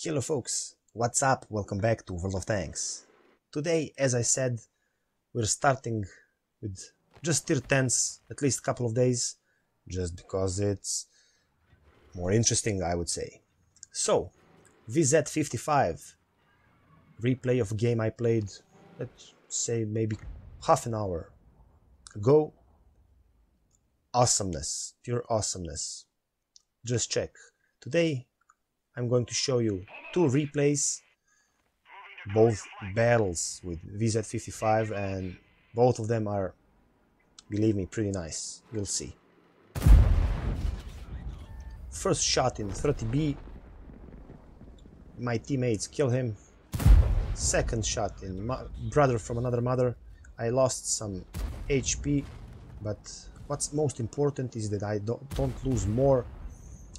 Hello folks, what's up? Welcome back to World of Tanks. Today, as I said, we're starting with just tier 10s, at least a couple of days, just because it's more interesting, I would say. So, VZ55, replay of game I played, let's say maybe half an hour ago. Awesomeness, pure awesomeness. Just check. Today I'm going to show you two replays, both battles with VZ55 and both of them are, believe me, pretty nice. You'll see. First shot in 30B, my teammates kill him. Second shot in brother from another mother, I lost some HP, but what's most important is that I don't, don't lose more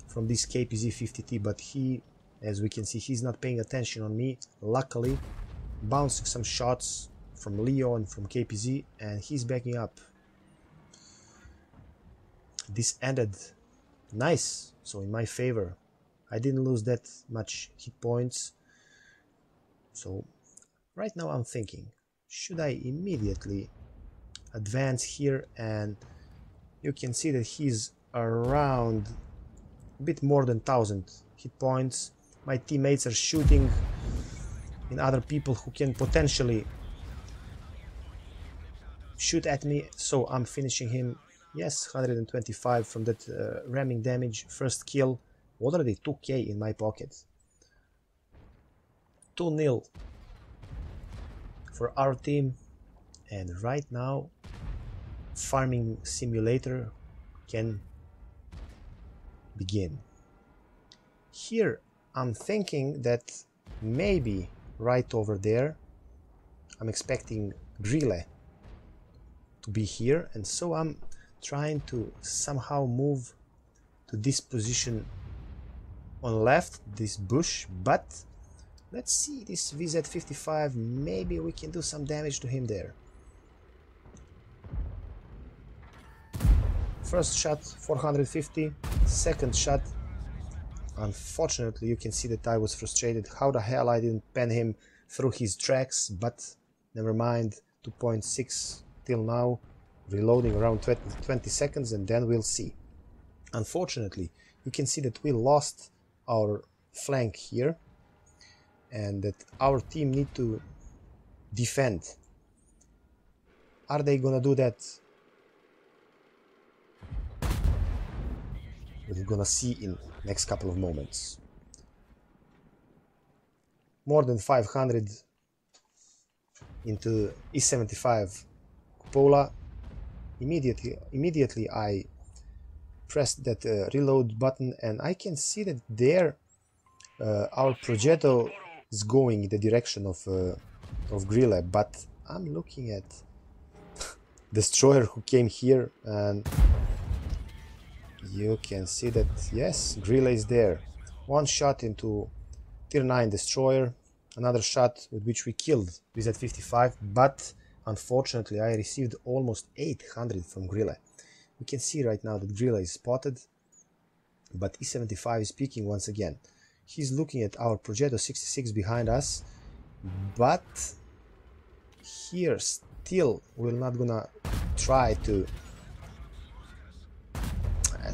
from this KPZ-50T, but he, as we can see, he's not paying attention on me, luckily, bouncing some shots from Leo and from KPZ, and he's backing up. This ended nice, so in my favor. I didn't lose that much hit points, so right now I'm thinking, should I immediately advance here and you can see that he's around a bit more than 1000 hit points. My teammates are shooting in other people who can potentially shoot at me, so I'm finishing him. Yes, 125 from that uh, ramming damage, first kill, already 2k in my pocket. 2-0 for our team and right now farming simulator can begin. Here I'm thinking that maybe right over there I'm expecting Grille to be here and so I'm trying to somehow move to this position on left, this bush, but let's see this VZ55, maybe we can do some damage to him there. First shot 450, second shot. Unfortunately you can see that I was frustrated. How the hell I didn't pen him through his tracks but never mind. 2.6 till now reloading around 20, 20 seconds and then we'll see. Unfortunately you can see that we lost our flank here and that our team need to defend. Are they gonna do that we're gonna see in next couple of moments. More than 500 into E75 cupola. Immediately, immediately I pressed that uh, reload button and I can see that there uh, our Progetto is going in the direction of uh, of Grille, but I'm looking at destroyer who came here and you can see that yes Grille is there. One shot into tier 9 destroyer another shot with which we killed VZ55 but unfortunately I received almost 800 from Grille we can see right now that Grille is spotted but E75 is peeking once again. He's looking at our Progetto 66 behind us but here still we're not gonna try to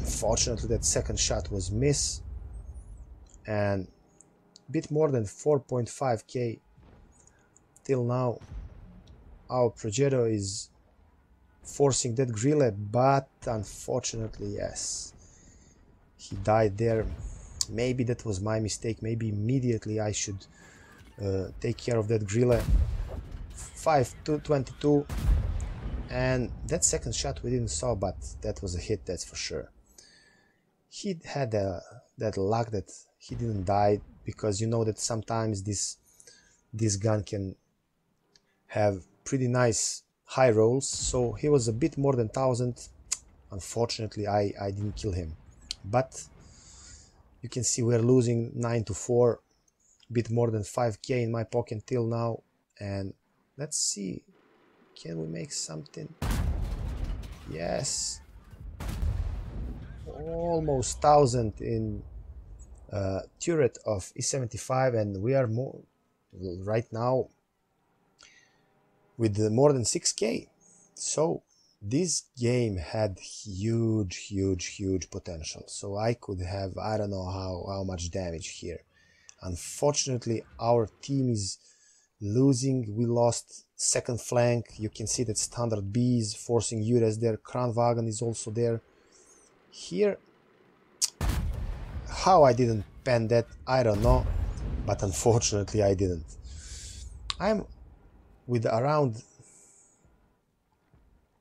Unfortunately, that second shot was miss. And a bit more than 4.5k till now. Our Progetto is forcing that Grille, but unfortunately, yes. He died there. Maybe that was my mistake. Maybe immediately I should uh, take care of that Grille. 5 to 22 and that second shot we didn't saw but that was a hit that's for sure he had that luck that he didn't die because you know that sometimes this this gun can have pretty nice high rolls. So he was a bit more than 1000 unfortunately I, I didn't kill him. But you can see we're losing 9 to 4 bit more than 5k in my pocket till now. And let's see can we make something? Yes almost 1000 in uh, turret of E75 and we are more right now with more than 6k so this game had huge huge huge potential. So i could have i don't know how how much damage here. Unfortunately our team is losing. We lost second flank. You can see that standard b is forcing Jurez there kranvagn is also there here. How i didn't pen that i don't know but unfortunately i didn't. I'm with around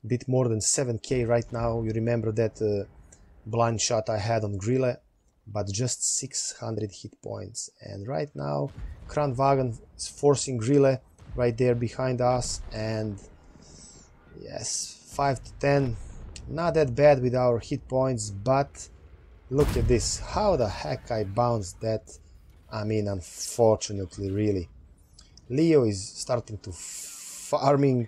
a bit more than 7k right now. You remember that uh, blind shot i had on grille but just 600 hit points. And right now Kranvagn is forcing grille right there behind us. And yes 5 to 10 not that bad with our hit points but look at this. How the heck I bounced that? I mean unfortunately really. Leo is starting to farming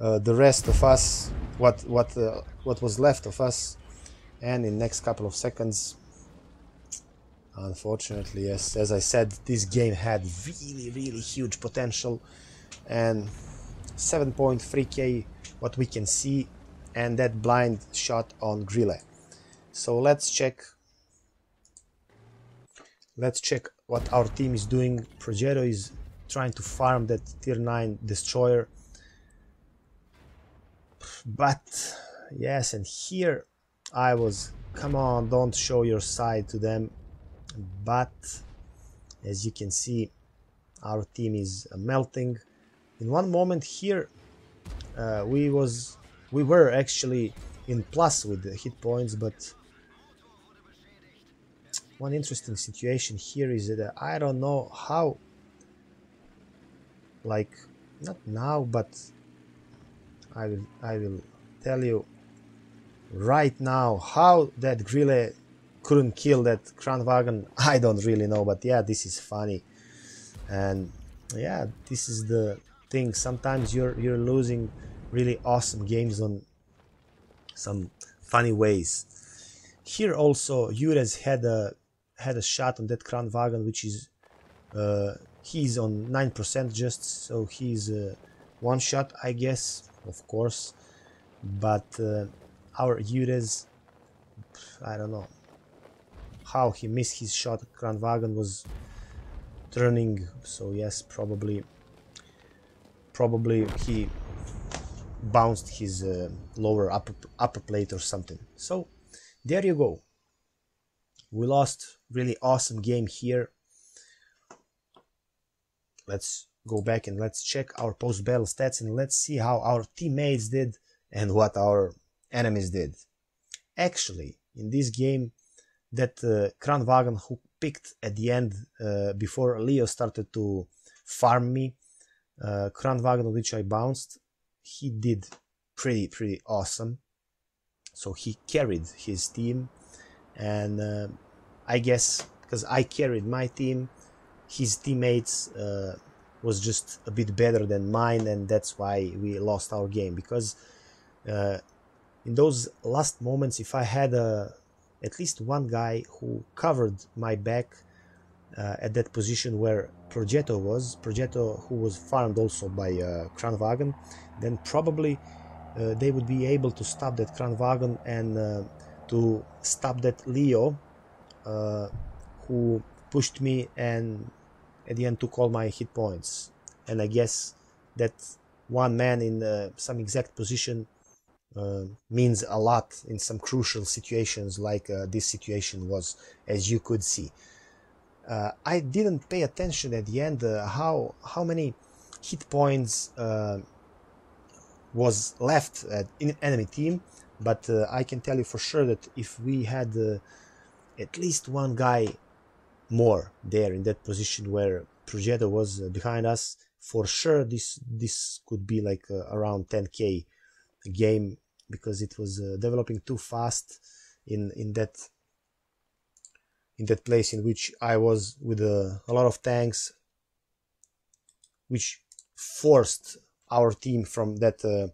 uh, the rest of us what what uh, what was left of us. And in next couple of seconds unfortunately yes as I said this game had really really huge potential. And 7.3k what we can see and that blind shot on Grille. So let's check let's check what our team is doing. Progetto is trying to farm that tier 9 destroyer. But yes and here I was come on don't show your side to them. But as you can see our team is melting. In one moment here uh, we was we were actually in plus with the hit points but one interesting situation here is that I don't know how like not now but I will I will tell you right now how that Grille couldn't kill that Kranvagn I don't really know but yeah this is funny. And yeah this is the thing. Sometimes you're you're losing really awesome games on some funny ways. Here also Jurez had a had a shot on that Kranvagn which is uh, he's on 9% just so he's uh, one shot I guess of course. But uh, our Jurez I don't know how he missed his shot. Kranvagn was turning so yes probably probably he bounced his uh, lower upper, upper plate or something. So there you go. We lost really awesome game here. Let's go back and let's check our post battle stats and let's see how our teammates did and what our enemies did. Actually in this game that uh, Kranvagn who picked at the end uh, before Leo started to farm me uh, Kranvagn which I bounced he did pretty pretty awesome. So he carried his team. And uh, I guess because I carried my team his teammates uh, was just a bit better than mine. And that's why we lost our game. Because uh, in those last moments if I had a at least one guy who covered my back uh, at that position where Progetto was, Progetto who was farmed also by uh, Kranvagn, then probably uh, they would be able to stop that Kranvagn and uh, to stop that Leo uh, who pushed me and at the end took all my hit points. And I guess that one man in uh, some exact position uh, means a lot in some crucial situations like uh, this situation was as you could see uh, I didn't pay attention at the end uh, how how many hit points uh, was left in enemy team but uh, I can tell you for sure that if we had at least one guy more there in that position where Progetto was behind us for sure this this could be like around 10k game because it was uh, developing too fast in in that in that place in which I was with a, a lot of tanks which forced our team from that uh,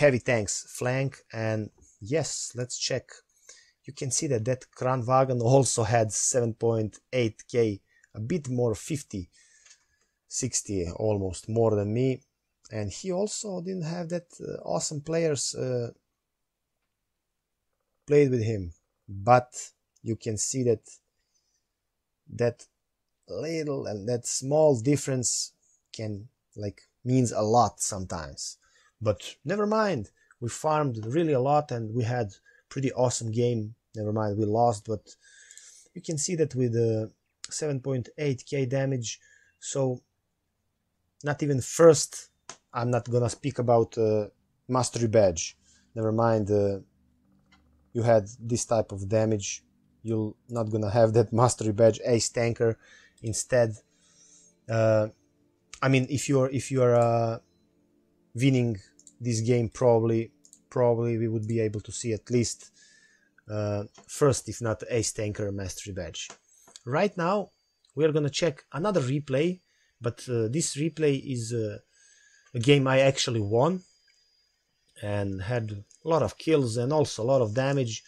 heavy tanks flank and yes let's check you can see that that Kranvagn also had 7.8k, a bit more 50, 60 almost more than me. And he also didn't have that uh, awesome players uh, played with him. But you can see that that little and that small difference can like means a lot sometimes. But never mind, we farmed really a lot and we had pretty awesome game. Never mind, we lost, but you can see that with uh, 7.8k damage. So not even first. I'm not gonna speak about uh, mastery badge. Never mind. Uh, you had this type of damage. You're not gonna have that mastery badge ace tanker instead. Uh, I mean, if you're if you're uh, winning this game, probably probably we would be able to see at least uh, first, if not ace tanker mastery badge. Right now, we are gonna check another replay, but uh, this replay is uh, a game I actually won and had a lot of kills and also a lot of damage.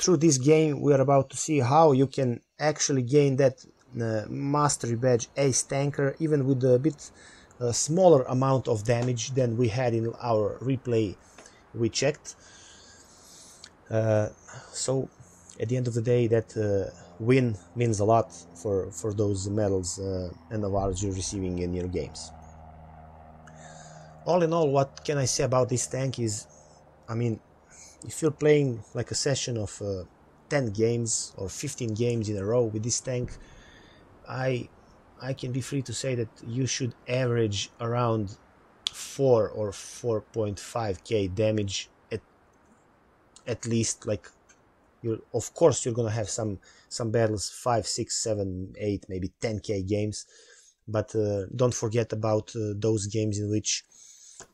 Through this game, we are about to see how you can actually gain that uh, mastery badge ace tanker even with a bit uh, smaller amount of damage than we had in our replay we checked. Uh, so at the end of the day that uh, win means a lot for for those medals uh, and awards you're receiving in your games. All in all what can i say about this tank is i mean if you're playing like a session of uh, 10 games or 15 games in a row with this tank I I can be free to say that you should average around 4 or 4.5k damage at at least like you of course you're gonna have some some battles 5 6 7 8 maybe 10k games. But uh, don't forget about uh, those games in which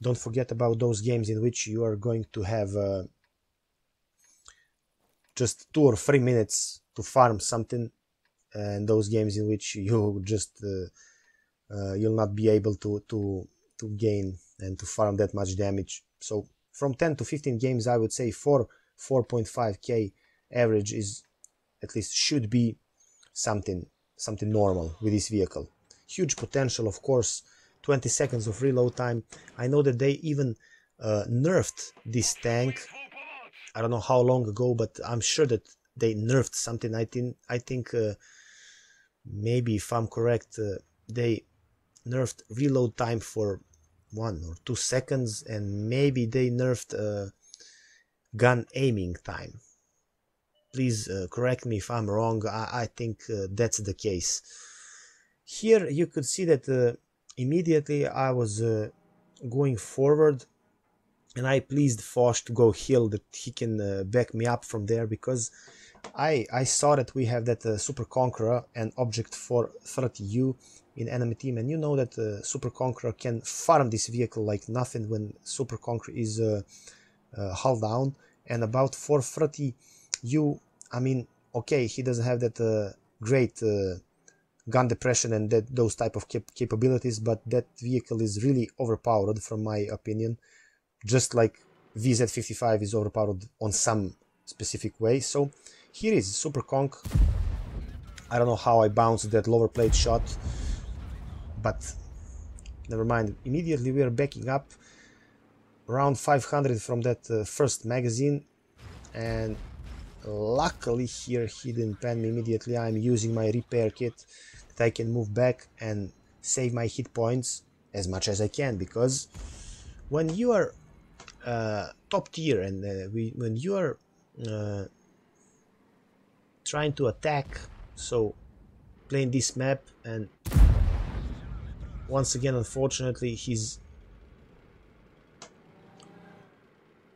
don't forget about those games in which you are going to have uh, just two or three minutes to farm something and those games in which you just uh, uh, you'll not be able to to to gain and to farm that much damage. So from 10 to 15 games i would say 4 4.5k average is at least should be something something normal with this vehicle. Huge potential of course. 20 seconds of reload time. I know that they even uh, nerfed this tank i don't know how long ago but i'm sure that they nerfed something i think i think uh, maybe if I'm correct, uh, they nerfed reload time for one or two seconds, and maybe they nerfed uh, gun aiming time. Please uh, correct me if I'm wrong. I, I think uh, that's the case. Here you could see that uh, immediately I was going forward and I pleased Foch to go heal that he can back me up from there because I, I saw that we have that uh, Super Conqueror and Object 430U in enemy team. And you know that uh, Super Conqueror can farm this vehicle like nothing when Super Conqueror is uh, uh, hull down. And about 430U I mean okay he doesn't have that uh, great uh, gun depression and that those type of cap capabilities but that vehicle is really overpowered from my opinion just like VZ55 is overpowered on some specific way so here is Super Conk. I don't know how I bounced that lower plate shot, but never mind. Immediately we are backing up around 500 from that uh, first magazine and luckily here he didn't pan me immediately. I'm using my repair kit that I can move back and save my hit points as much as I can because when you are uh, top tier and uh, we, when you are uh, trying to attack so playing this map and once again unfortunately his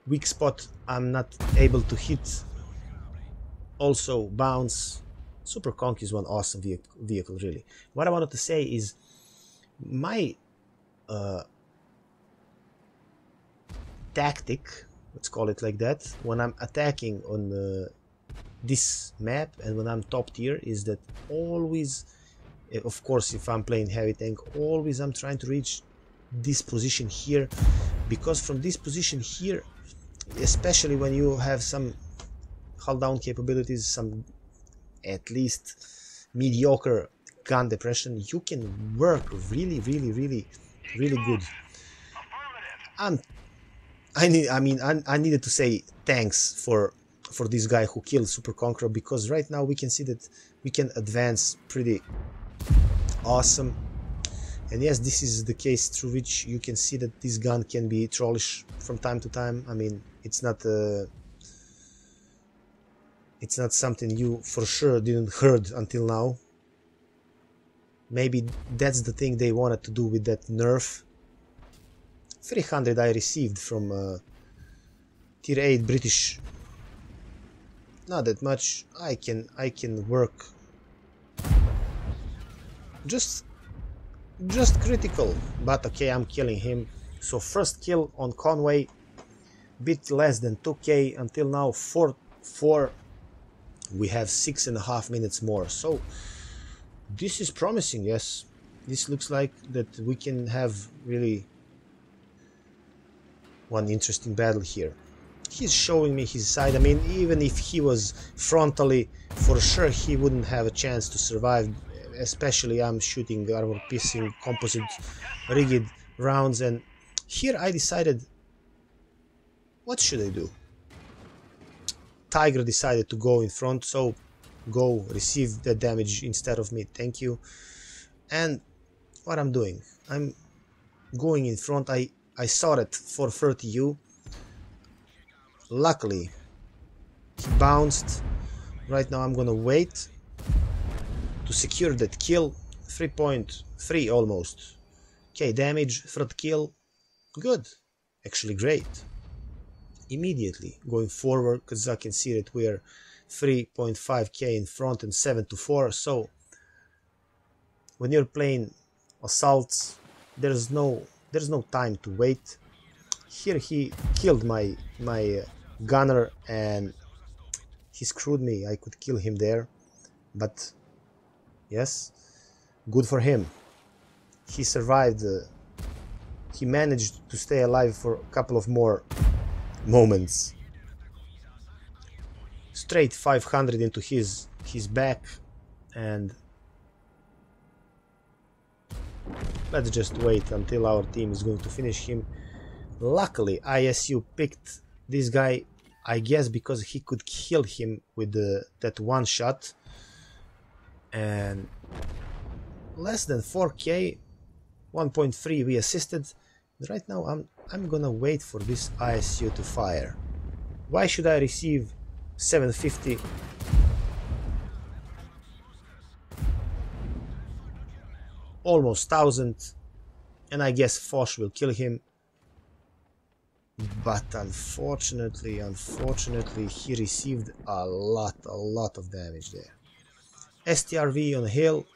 weak spot I'm not able to hit. Also bounce. Super conk is one awesome vehicle, really. What I wanted to say is my uh, tactic let's call it like that when I'm attacking on the this map and when I'm top tier is that always eh, of course if I'm playing heavy tank always I'm trying to reach this position here because from this position here especially when you have some hull down capabilities, some at least mediocre gun depression, you can work really, really, really, really good. I'm, I need, I mean, I, I needed to say thanks for for this guy who killed Super Conqueror because right now we can see that we can advance pretty awesome. And yes, this is the case through which you can see that this gun can be trollish from time to time. I mean, it's not uh, it's not something you for sure didn't heard until now. Maybe that's the thing they wanted to do with that nerf. 300 I received from uh, tier 8 British. Not that much. I can I can work. Just just critical. But okay I'm killing him. So first kill on Conway. Bit less than 2k until now 4 4 we have six and a half minutes more. So this is promising yes. This looks like that we can have really one interesting battle here. He's showing me his side. I mean even if he was frontally for sure he wouldn't have a chance to survive especially I'm shooting armor piercing composite rigid rounds. And here I decided what should I do? Tiger decided to go in front, so go receive the damage instead of me, thank you. And what I'm doing, I'm going in front, I, I saw it 430U. Luckily, he bounced. Right now I'm gonna wait to secure that kill. 3.3 almost. Okay, damage, third kill. Good. Actually great immediately going forward because I can see that we're 3.5k in front and 7 to 4 so when you're playing assaults there's no there's no time to wait. Here he killed my my gunner and he screwed me. I could kill him there. But yes good for him. He survived uh, he managed to stay alive for a couple of more moments. Straight 500 into his his back and let's just wait until our team is going to finish him. Luckily ISU picked this guy I guess because he could kill him with the, that one shot and less than 4k 1.3 we assisted right now I'm I'm gonna wait for this ISU to fire. Why should I receive 750? Almost 1000 and I guess Foch will kill him. But unfortunately, unfortunately, he received a lot, a lot of damage there. STRV on hill.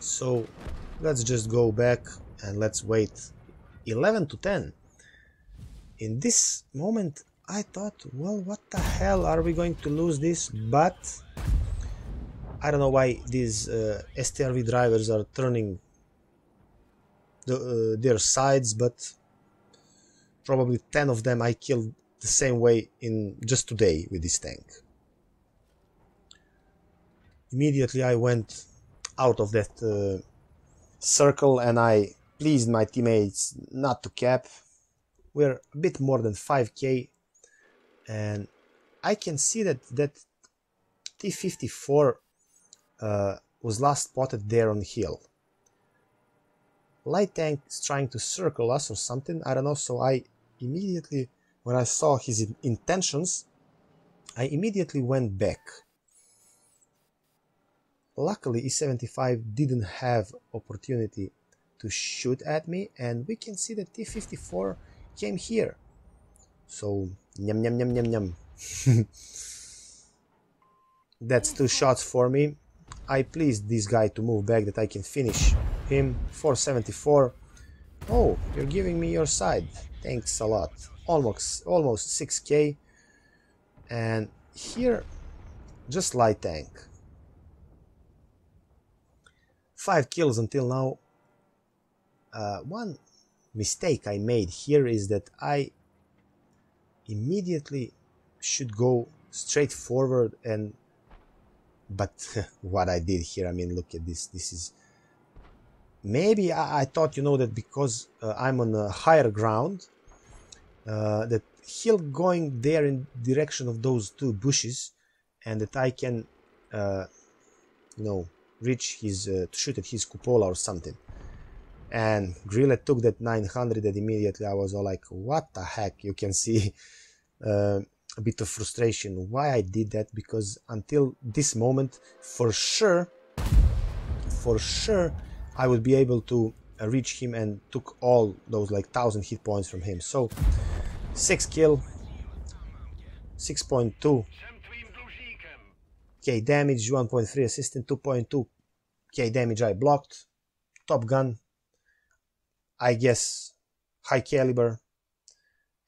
So let's just go back and let's wait 11 to 10 in this moment I thought well what the hell are we going to lose this but I don't know why these uh, STRV drivers are turning the, uh, their sides but probably 10 of them I killed the same way in just today with this tank immediately I went out of that uh, circle and I pleased my teammates not to cap. We're a bit more than 5k and I can see that that T54 uh, Uh, was last spotted there on the hill. Light tank is trying to circle us or something, I don't know, so I immediately, when I saw his intentions, I immediately went back. Luckily E75 didn't have opportunity to shoot at me and we can see that T-54 came here. So, nyam nyam nyam nyam nyam. That's two shots for me. I pleased this guy to move back that I can finish him. 474. Oh, you're giving me your side. Thanks a lot. Almost, almost 6k. And here, just light tank. 5 kills until now uh, one mistake I made here is that I immediately should go straight forward and but what I did here I mean look at this. This is maybe I, I thought you know that because uh, I'm on a higher ground uh, that he'll going there in direction of those two bushes and that I can uh, you know reach his uh, shoot at his cupola or something. And Grille took that 900 and immediately I was all like what the heck? You can see uh, a bit of frustration why I did that because until this moment for sure for sure I would be able to uh, reach him and took all those like thousand hit points from him. So 6 kill 6.2 k damage 1.3 assistant 2.2 k damage I blocked. Top gun. I guess high caliber.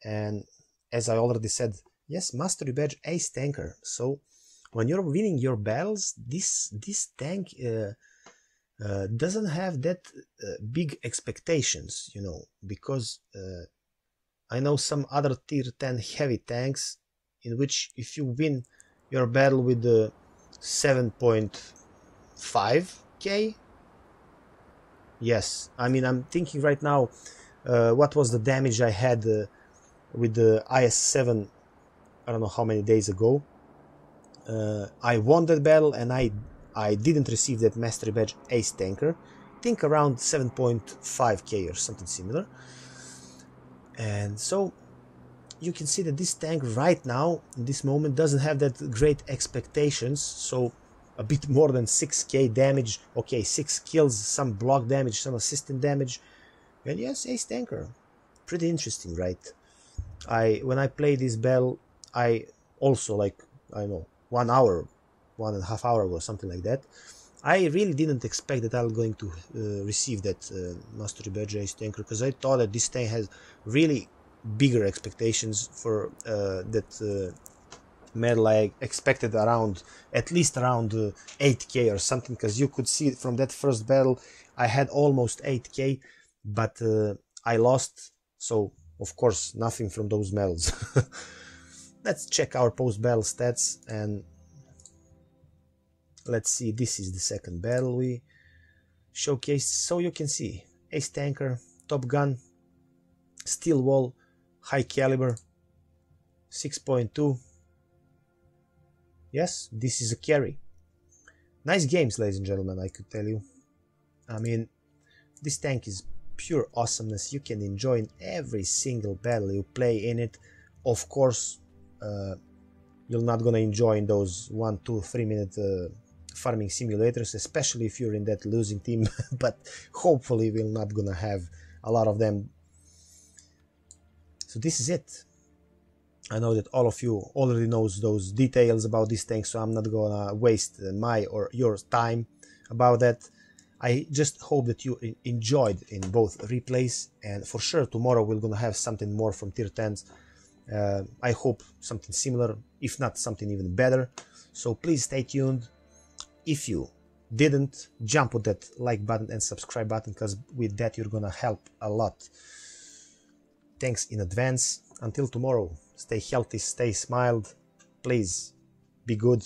And as I already said yes mastery badge ace tanker. So when you're winning your battles this this tank uh, uh, doesn't have that uh, big expectations you know because uh, I know some other tier 10 heavy tanks in which if you win your battle with the 7.5k yes I mean I'm thinking right now uh, what was the damage I had uh, with the IS-7 I don't know how many days ago uh, I won that battle and I I didn't receive that mastery badge ace tanker. Think around 7.5k or something similar. And so you can see that this tank right now in this moment doesn't have that great expectations. So a bit more than 6k damage. Okay 6 kills some block damage some assistant damage. And yes ace tanker. Pretty interesting right? I when i play this battle i also like i know one hour one and a half hour or something like that I really didn't expect that I'm going to uh, receive that uh, Mastery Badge Ace Tanker because I thought that this tank has really bigger expectations for uh, that uh, medal. I expected around at least around 8k uh, or something because you could see from that first battle I had almost 8k, but uh, I lost. So of course nothing from those medals. Let's check our post battle stats and let's see this is the second battle we showcased. So you can see ace tanker top gun steel wall high caliber 6.2 yes this is a carry. Nice games ladies and gentlemen i could tell you. I mean this tank is pure awesomeness. You can enjoy in every single battle you play in it. Of course uh, you're not gonna enjoy in those one two three minute uh, farming simulators, especially if you're in that losing team, but hopefully we're not gonna have a lot of them. So this is it. I know that all of you already knows those details about this tank, so I'm not gonna waste my or your time about that. I just hope that you enjoyed in both replays, and for sure tomorrow we're gonna have something more from tier 10s. Uh, I hope something similar, if not something even better. So please stay tuned. If you didn't jump on that like button and subscribe button because with that you're gonna help a lot. Thanks in advance. Until tomorrow stay healthy stay smiled. Please be good.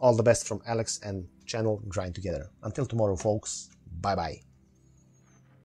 All the best from alex and channel grind together. Until tomorrow folks. Bye bye